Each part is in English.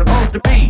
supposed to be.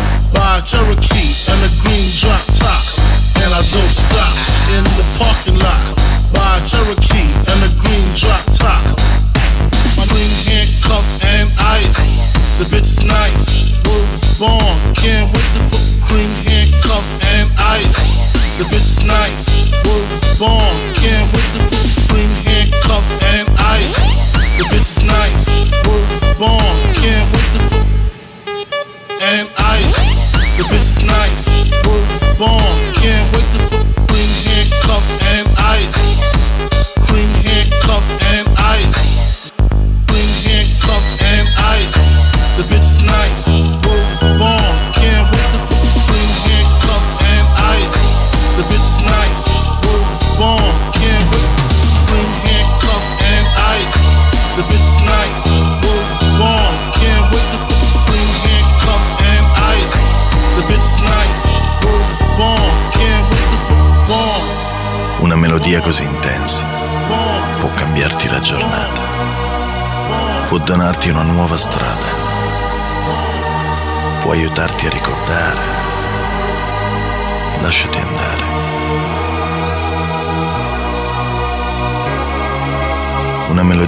Cherokee and a green drop top, and I don't stop in the parking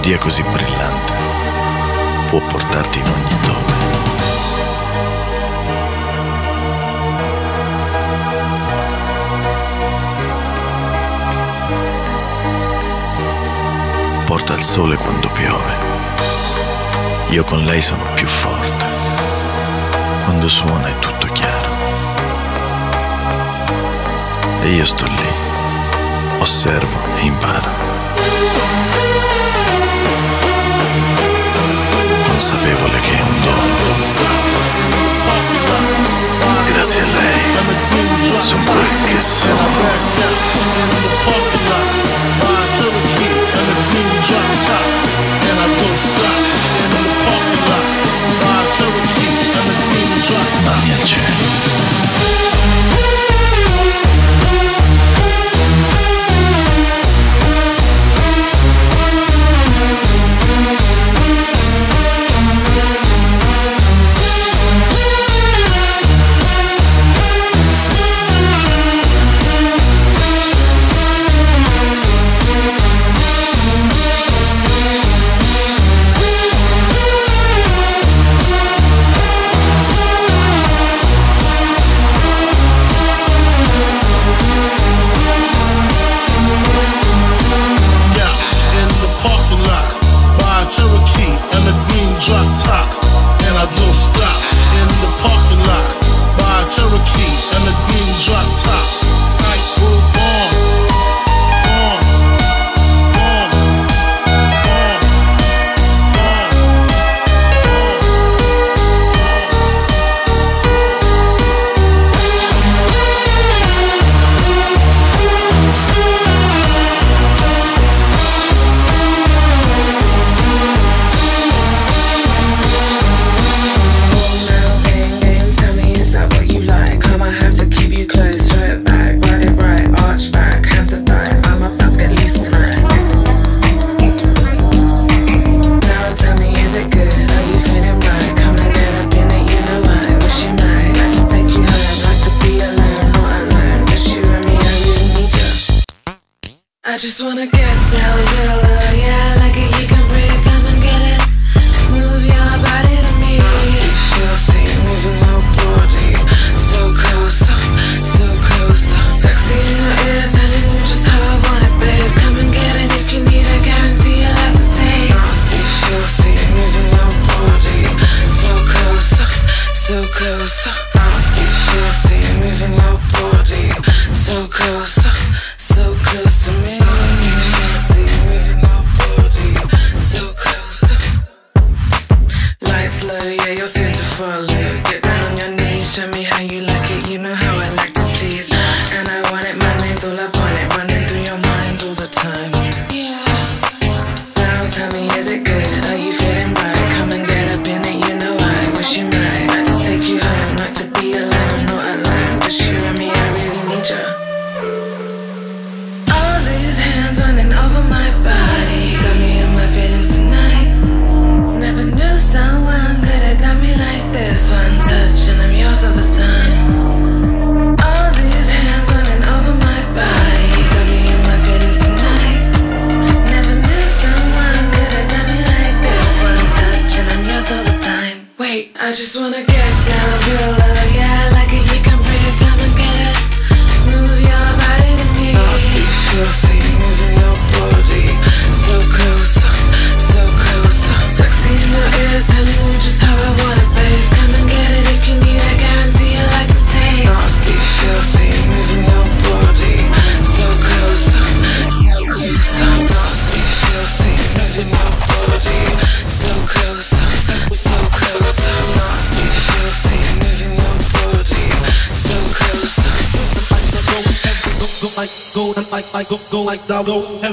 melodia così brillante può portarti in ogni dove. Porta il sole quando piove. Io con lei sono più forte. Quando suona è tutto chiaro. E io sto lì, osservo e imparo. consapevole che è un dono. Grazie a lei sono quel che sono.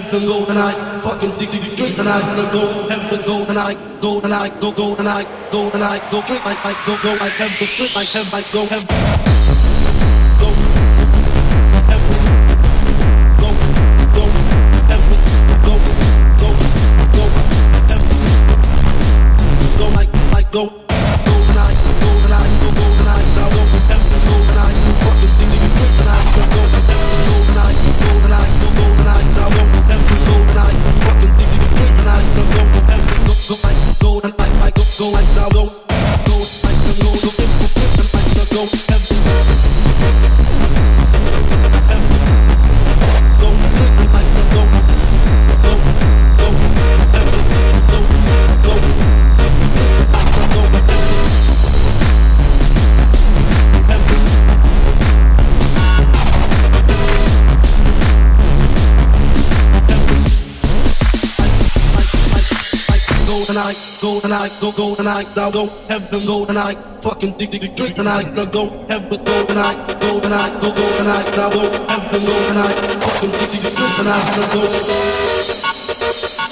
heaven, go and I fucking dig dig drink and I go heaven, go and I go and I go go and I go and I go drink I I go go I heaven, drink I heaven, I go heaven. go and I now go have them go and I fucking dig dig drink and I now go have them go and I go and I go go and I now go have them go and I fucking dig dig drink and I now go.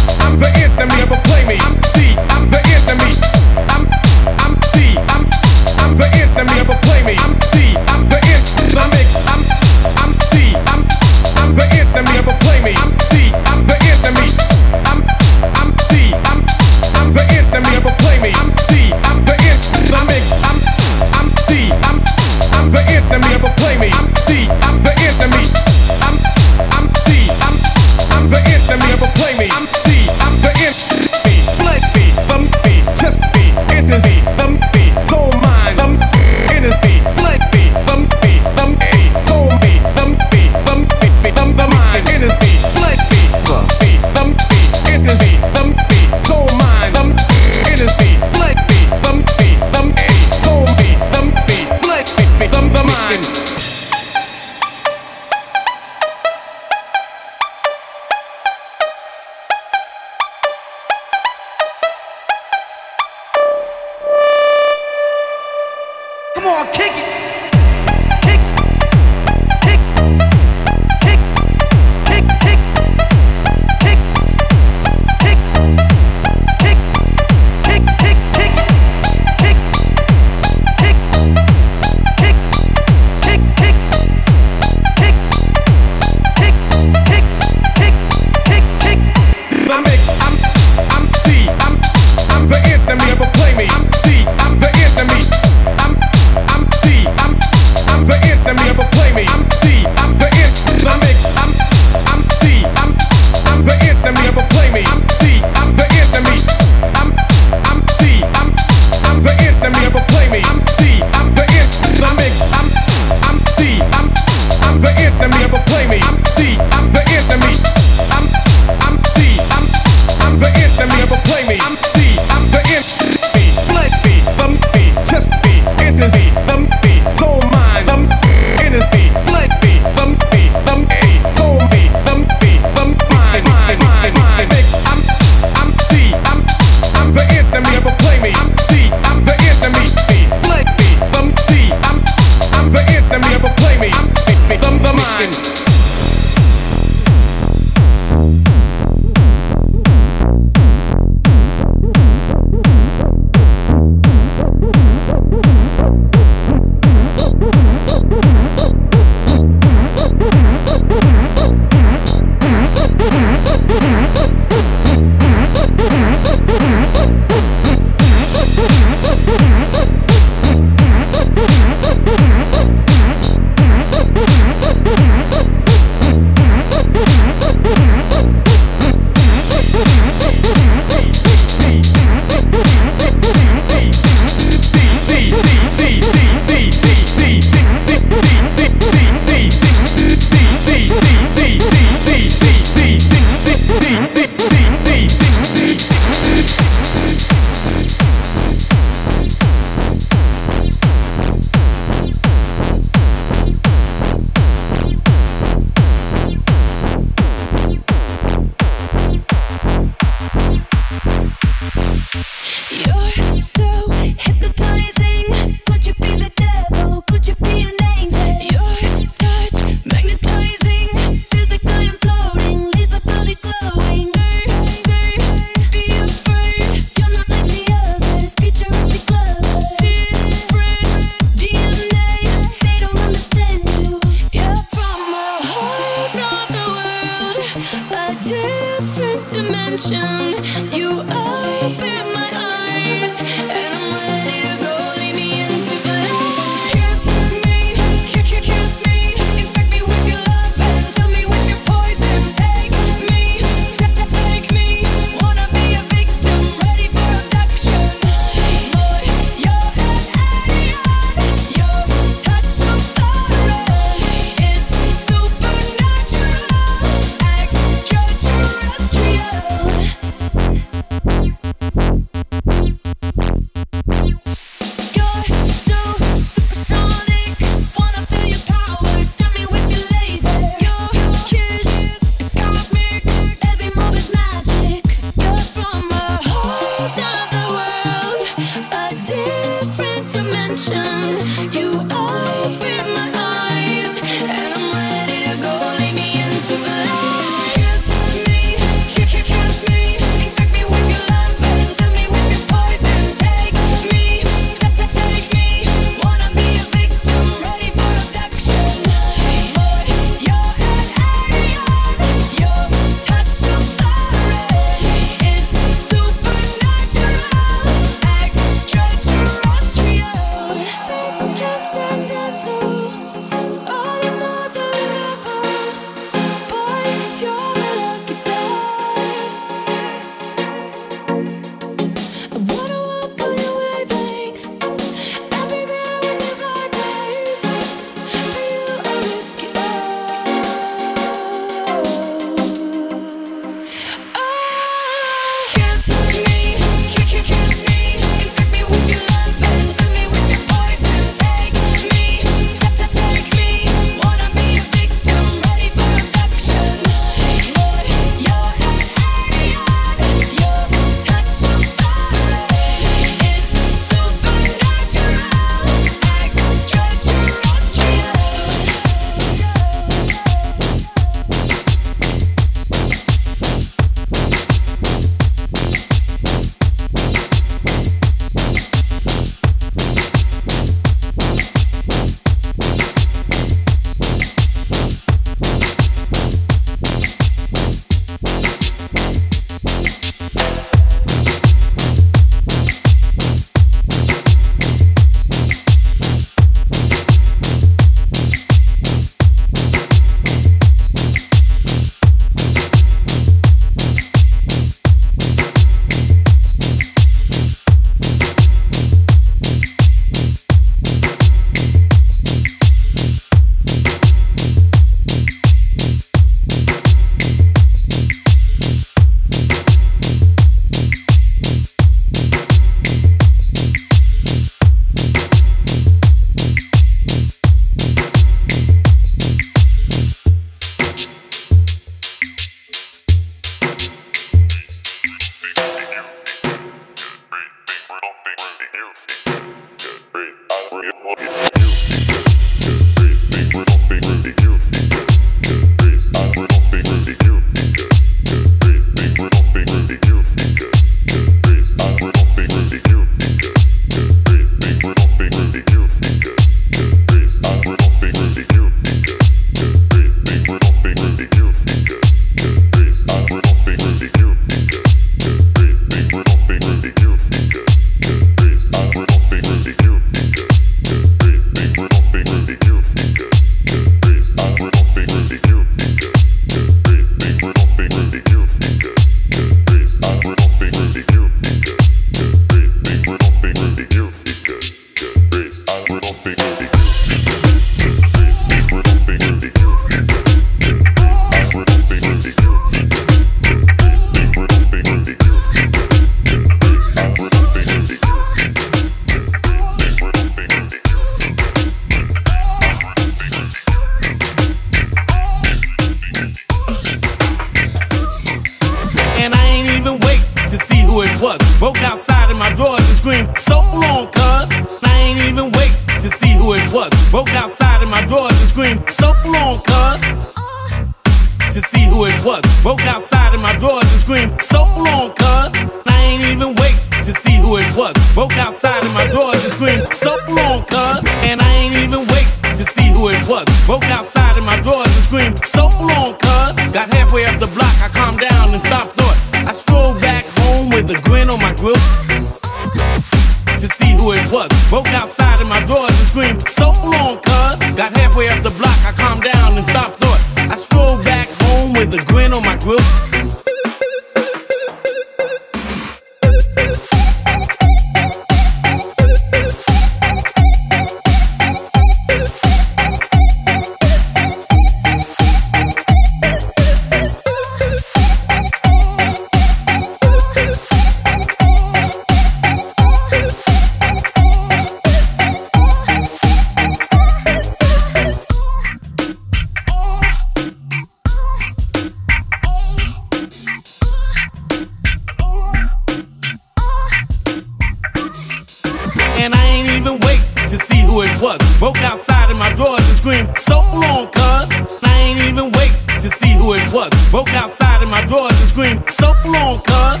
was. Broke outside in my drawers and screamed, so long, cuz. I ain't even wait to see who it was. Broke outside in my drawers and screamed, so long, cuz.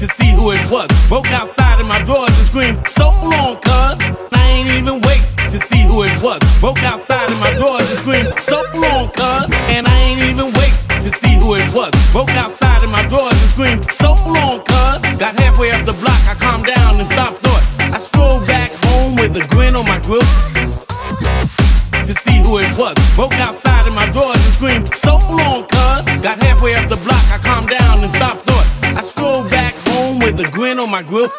To see who it was. Broke outside in my drawers and screamed, so long, cuz. I ain't even wait to see who it was. Broke outside in my drawers and screamed, so long, cuz. And I ain't even wait to see who it was. Broke outside in my drawers and screamed, so long, cuz. Broke outside in my drawers and screamed, so long, cuz. Got halfway up the block, I calmed down and stopped thought. I strolled back home with a grin on my grill.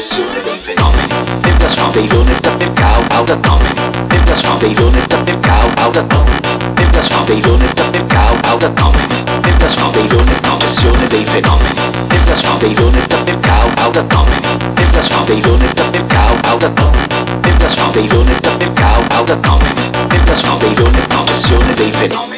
successione dei fenomeni. Nella sua veirone da per cao out atomeni Nella sua veirone da per cao out atomeni Nella sua veirone da per cao out atomeni Nella sua veirone processione dei fenomeni. Nella sua veirone da per cao out atomeni Nella sua veirone da per cao out atomeni Nella sua veirone da per cao out atomeni Nella sua veirone processione dei fenomeni.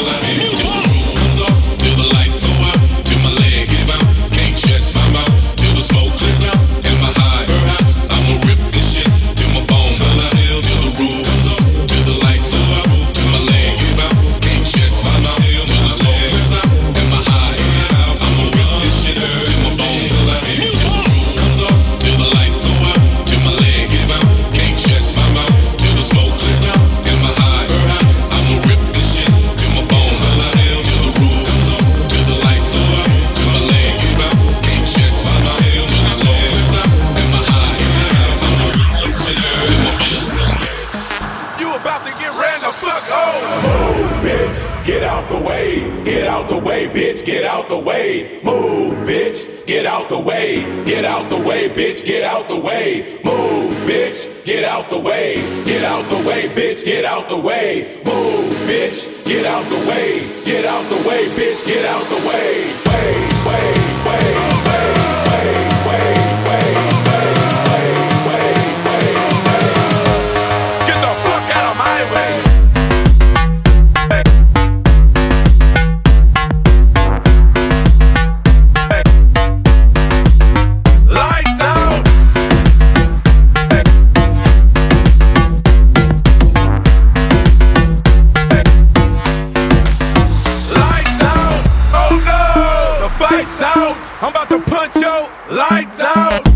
Lights out.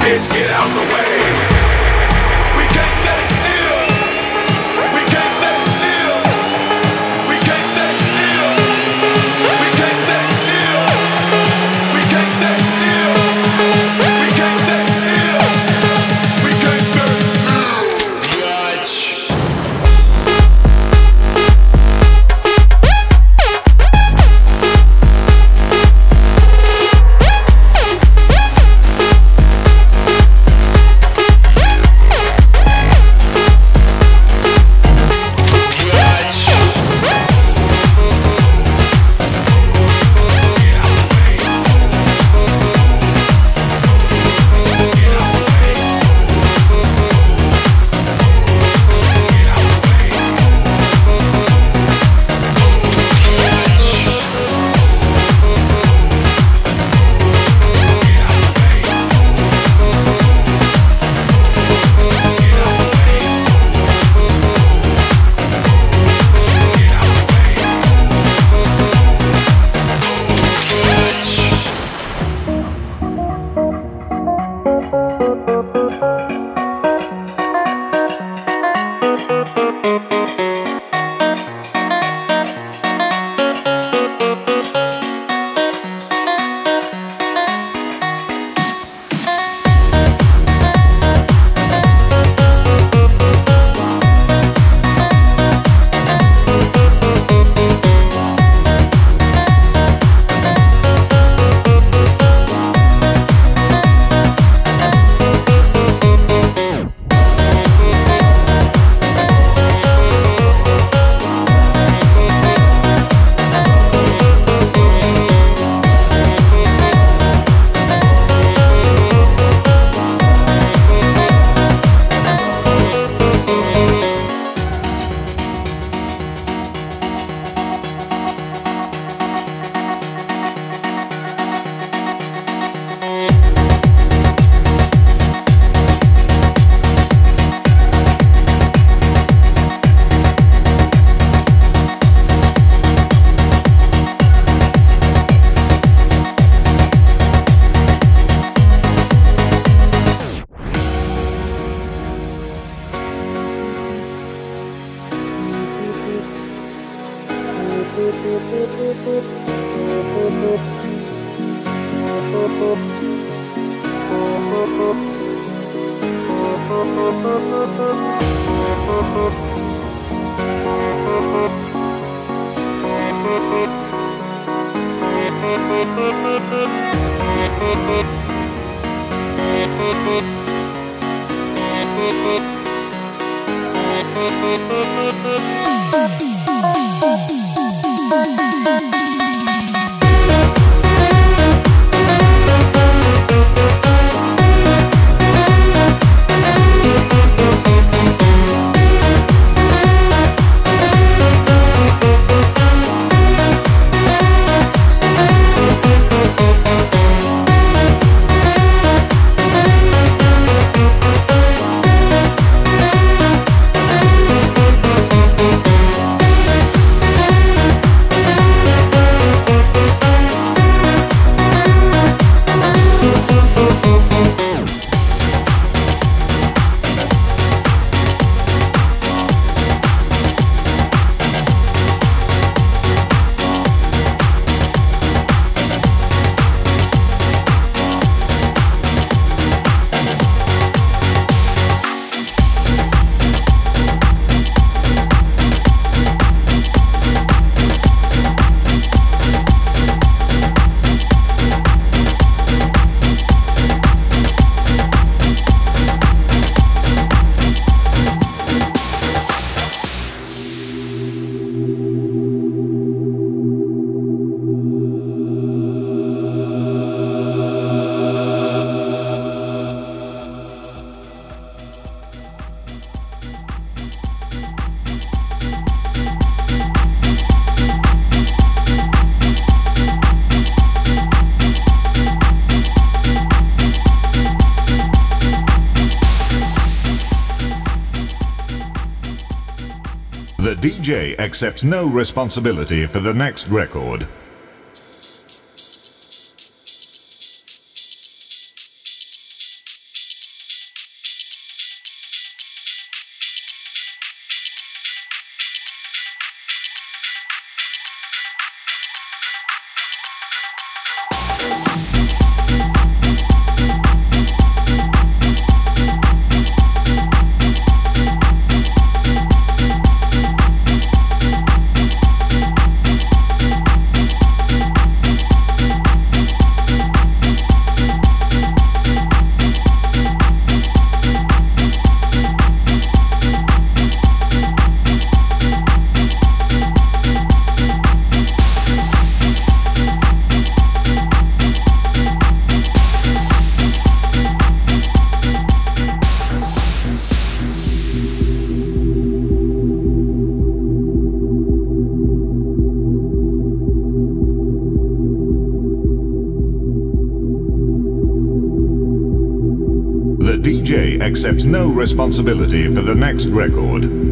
bitch, get out the way. Accepts no responsibility for the next record. DJ accepts no responsibility for the next record.